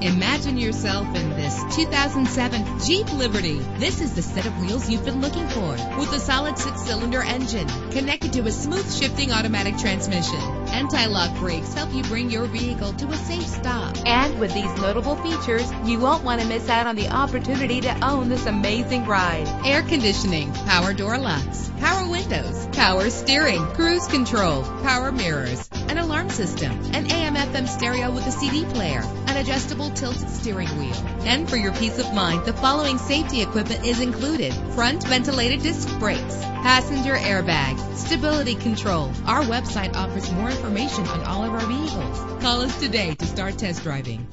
Imagine yourself in this 2007 Jeep Liberty. This is the set of wheels you've been looking for with a solid six-cylinder engine connected to a smooth shifting automatic transmission. Anti-lock brakes help you bring your vehicle to a safe stop. And with these notable features, you won't want to miss out on the opportunity to own this amazing ride. Air conditioning, power door locks, power windows, power steering, cruise control, power mirrors, an alarm system, an AM FM stereo with a CD player, an adjustable tilt steering wheel. And for your peace of mind, the following safety equipment is included. Front ventilated disc brakes, passenger airbag, stability control. Our website offers more information on all of our vehicles. Call us today to start test driving.